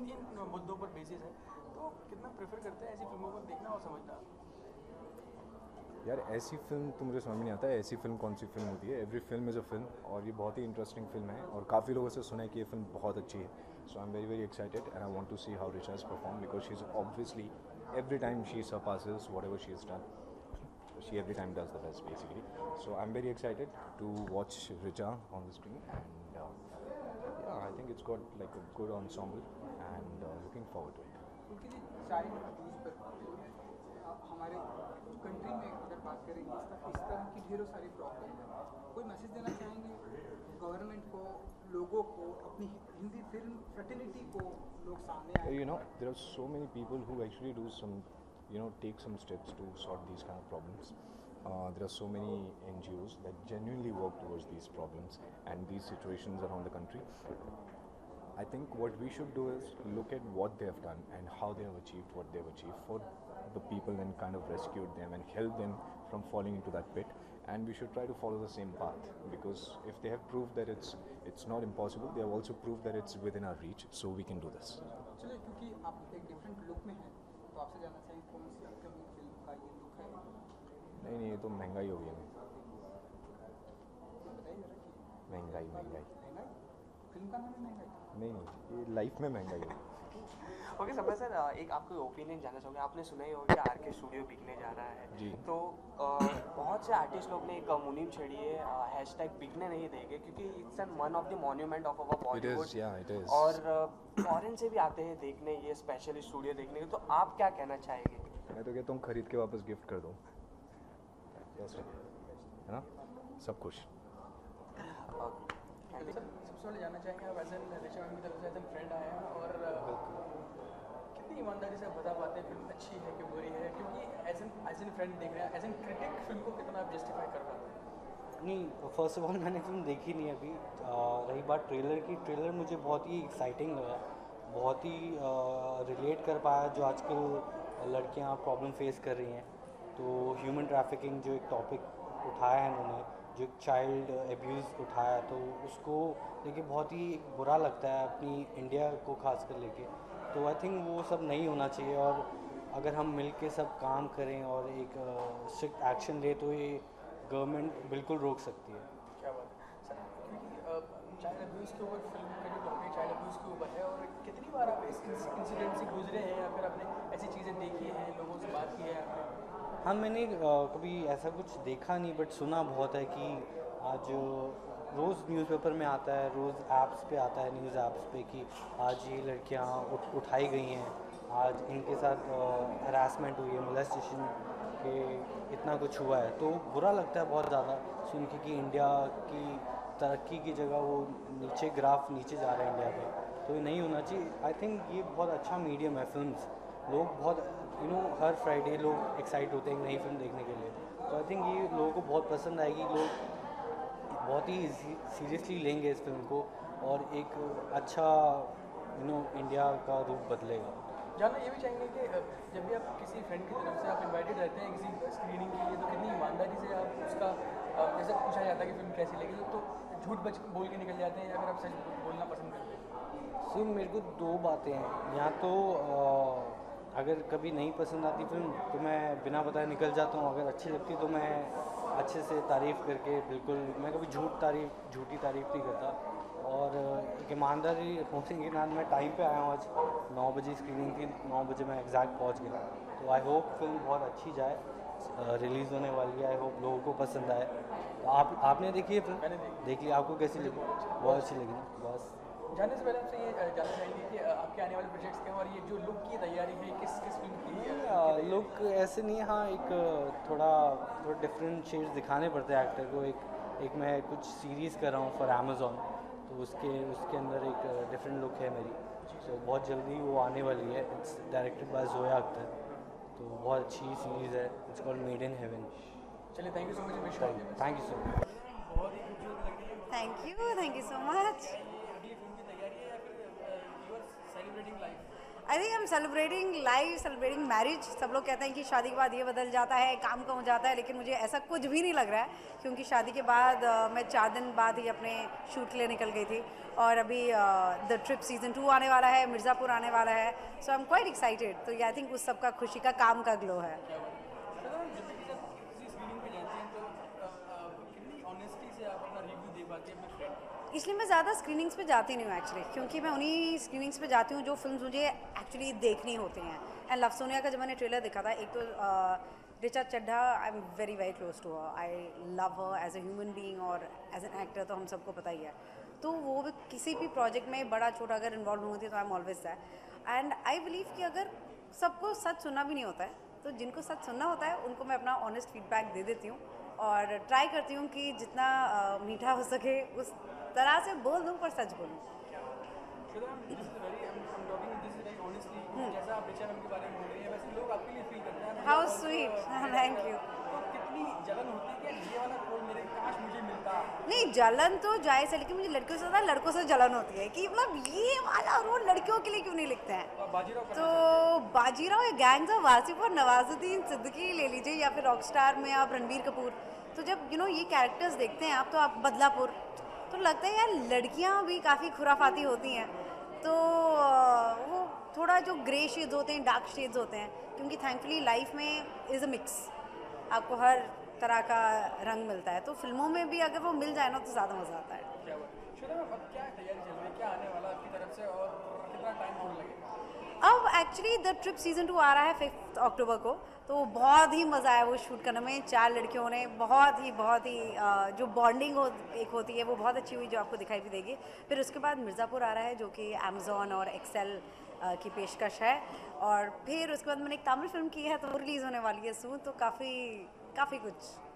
मुद्दों पर बेसिस है तो कितना प्रेफर करते हैं ऐसी फ़िल्मों को देखना और समझना यार ऐसी फ़िल्म तो मुझे समझ में नहीं आता है ऐसी फ़िल्म कौन सी फ़िल्म होती है every film is a film और ये बहुत ही इंटरेस्टिंग फ़िल्म है और काफ़ी लोगों से सुना है कि ये फ़िल्म बहुत अच्छी है so I am very very excited and I want to see how Richa perform because she is obviously every time she surpasses whatever she has done. She every time does the best basically. So I'm very excited to watch Richa on the screen and uh, yeah, I think it's got like a good ensemble and uh, looking forward to it. क्योंकि जी child abuse पर अ, हमारे country में अगर बात करें इस तरह इस तरह की ढेरों सारी प्रॉब्लम है कोई मैसेज देना चाहेंगे गवर्नमेंट को लोगों को अपनी हिंदी फ़िल्म फर्टिलिटी को लोग सामने Uh, आए You know, there are so many people who actually do some, you know, take some steps to sort these kind of problems. Uh, there are so many NGOs that genuinely work towards these problems and these situations around the country. I think what we should do is look at what they have done and how they have achieved what they have achieved for the people and kind of rescued them and helped them from falling into that pit. And we should try to follow the same path because if they have proved that it's it's not impossible, they have also proved that it's within our reach. So we can do this. नहीं नहीं ये तो महँगाई हो गई है महँगाई महँगाई नहीं नहीं ये लाइफ में महँगाई है ओके समय सर एक आपको ओपिनियन जानना चाहूँगा आपने सुना ही होगा कि आर के स्टूडियो बिकने जा रहा है जी। तो अ, बहुत से आर्टिस्ट लोग ने एक मुनीम छेड़ी है हैश टैग बिकने नहीं देंगे क्योंकि it's an one of the monument of our Bollywood. और फॉरेन से भी आते हैं देखने ये स्पेशल स्टूडियो देखने के तो आप क्या कहना चाहेंगे? मैं तो कहता हूँ खरीद के वापस गिफ्ट कर दो। It. है ना? सब खुश। Okay. सर सबसे पहले जानना चाहेंगे आप एज एन ऋषा की तरफ़ से एज एन फ्रेंड आए हैं और कितनी ईमानदारी से बता पाते हैं फ़िल्म अच्छी है कि बुरी है? क्योंकि as an as an friend देख रहे हैं एज एन क्रिटिक फ़िल्म को कितना आप जस्टिफाई कर पाते हैं? नहीं फ़र्स्ट ऑफ़ ऑल मैंने फ़िल्म देखी नहीं अभी। आ, रही बात ट्रेलर की ट्रेलर मुझे बहुत ही एक्साइटिंग लगा। बहुत ही रिलेट कर पाया जो आजकल लड़कियाँ प्रॉब्लम फेस कर रही हैं। तो ह्यूमन ट्रैफिकिंग जो एक टॉपिक उठाया है इन्होंने, जो एक चाइल्ड एब्यूज़ उठाया तो उसको लेके बहुत ही बुरा लगता है अपनी इंडिया को खास कर लेके। तो आई थिंक वो सब नहीं होना चाहिए और अगर हम मिल के सब काम करें और एक स्ट्रिक्ट एक्शन ले तो ये गवर्नमेंट बिल्कुल रोक सकती है। क्या बात है? चाइल्ड अब्यूज़ के ऊपर है और कितनी बार आप इस इंसिडेंट से गुजरे हैं या फिर आपने ऐसी चीज़ें देखी हैं, लोगों से बात की है हाँ मैंने कभी ऐसा कुछ देखा नहीं बट सुना बहुत है कि आज रोज़ न्यूज़पेपर में आता है, रोज़ ऐप्स पे आता है न्यूज़ ऐप्स पे कि आज ये लड़कियाँ उठ, उठाई गई हैं। आज इनके साथ हरासमेंट हुई है मोलेस्टेशन के इतना कुछ हुआ है। तो बुरा लगता है बहुत ज़्यादा सुन के कि इंडिया की तरक्की की जगह वो नीचे ग्राफ नीचे जा रहा है इंडिया का तो ये नहीं होना चाहिए। आई थिंक ये बहुत अच्छा मीडियम है फिल्म्स लोग बहुत यू नो हर फ्राइडे लोग एक्साइट होते हैं नई फ़िल्म देखने के लिए। तो आई थिंक ये लोगों को बहुत पसंद आएगी। लोग बहुत ही सीरियसली लेंगे इस फ़िल्म को और एक अच्छा यू नो इंडिया का रूप बदलेगा। जानना ये भी चाहेंगे कि जब भी आप किसी फ्रेंड की तरफ़ से आप इनवाइटेड रहते हैं किसी स्क्रीनिंग के लिए तो कितनी ईमानदारी से आप उसका जैसे पूछा जाता है कि फ़िल्म कैसी लगी तो झूठ बच बोल के निकल जाते हैं या फिर आप सच बोलना पसंद करते हैं। सो मेरे को दो बातें हैं। या तो अ, अगर कभी नहीं पसंद आती फ़िल्म तो मैं बिना बताए निकल जाता हूँ। अगर अच्छी लगती तो मैं अच्छे से तारीफ़ करके बिल्कुल मैं कभी झूठ तारीफ़ झूठी तारीफ़ नहीं करता। और एक ईमानदारी होने के नाम मैं टाइम पे आया हूँ आज। नौ बजे स्क्रीनिंग थी नौ बजे मैं एग्जैक्ट पहुँच गया। तो आई होप फ़िल्म बहुत अच्छी जाए रिलीज़ होने वाली है। आई होप लोगों को पसंद आए। तो आप आपने देखी है फ़िल्म मैंने देखी। देख ली। आपको कैसी लगी? बहुत अच्छी लगी ना? बस। जानने से पहले आपसे ये जानना चाहेंगे कि आपके आने वाले प्रोजेक्ट्स क्या हैं और ये जो लुक की तैयारी है किस किस फ़िल्म की लुक ऐसे नहीं हाँ एक थोड़ा थोड़ा डिफरेंट शेड्स दिखाने पड़ते हैं एक्टर को। एक एक मैं कुछ सीरीज़ कर रहा हूँ फॉर अमेज़ोन तो उसके उसके अंदर एक डिफरेंट लुक है मेरी। तो बहुत जल्दी वो आने वाली है। It's directed by Zoya Akhtar तो बहुत अच्छी सीरीज़ है। It's called made in heaven चलिए thank you so much thank you so much thank you thank you so much अगली फ़िल्म की तैयारी है या फिर you are celebrating life I think हम सेलिब्रेटिंग लाइफ सेलिब्रेटिंग मैरिज सब लोग कहते हैं कि शादी के बाद ये बदल जाता है, काम कम हो जाता है, लेकिन मुझे ऐसा कुछ भी नहीं लग रहा है, क्योंकि शादी के बाद मैं चार दिन बाद ही अपने शूट के लिए निकल गई थी। और अभी द ट्रिप सीज़न टू आने वाला है, मिर्ज़ापुर आने वाला है। So I am quite excited तो आई थिंक उस सब का खुशी का काम का ग्लो है। इसलिए मैं ज़्यादा स्क्रीनिंग्स पे जाती नहीं हूँ एक्चुअली क्योंकि मैं उन्हीं स्क्रीनिंग्स पे जाती हूँ जो फ़िल्म मुझे एक्चुअली देखनी होती हैं। एंड लव सोनिया का जब मैंने ट्रेलर देखा था, एक तो Richa Chadha I am very very close to her I love her as a human being और एज एन एक्टर तो हम सबको पता ही है। तो वो भी किसी भी प्रोजेक्ट में बड़ा छोटा अगर इन्वॉल्व होती है तो I am always that and I believe कि अगर सबको सच सुनना भी नहीं होता है तो जिनको सच सुनना होता है, उनको मैं अपना ऑनेस्ट फीडबैक दे देती हूँ। और ट्राई करती हूँ कि जितना मीठा हो सके उस तरह से बोल दूँ पर सच बोलूँ। हाउ स्वीट थैंक यू जलन होती है कि ये वाला रोल मेरे काश मुझे मिलता। नहीं जलन तो जायज़ है लेकिन मुझे लड़कियों से ज़्यादा लड़कों से जलन होती है कि मतलब ये वाला रोल लड़कियों के लिए क्यों नहीं लिखते हैं? बाजीराव तो बाजीराव या गैंग्स ऑफ़ वासिफ और नवाजुद्दीन सिद्दीकी ले लीजिए या फिर रॉकस्टार में आप रणबीर कपूर। तो जब यू नो ये कैरेक्टर्स देखते हैं आप तो आप बदलापुर तो लगता है यार लड़कियाँ भी काफ़ी खुराफाती होती हैं। तो वो थोड़ा जो ग्रे शेड्स होते हैं डार्क शेड्स होते हैं क्योंकि थैंकफुली लाइफ में इज़ अ मिक्स आपको हर तरह का रंग मिलता है। तो फ़िल्मों में भी अगर वो मिल जाए ना तो ज़्यादा मज़ा आता है। अब से actually the trip season two आ रहा है फिफ्थ अक्टूबर को। तो बहुत ही मज़ा आया वो शूट करने में। चार लड़कियों ने बहुत ही बहुत ही जो बॉन्डिंग हो एक होती है वो बहुत अच्छी हुई जो आपको दिखाई भी देगी। फिर उसके बाद मिर्ज़ापुर आ रहा है जो कि अमेजोन और एक्सेल की पेशकश है। और फिर उसके बाद मैंने एक तमिल फ़िल्म की है तो वो रिलीज़ होने वाली है सून तो काफ़ी काफ़ी कुछ।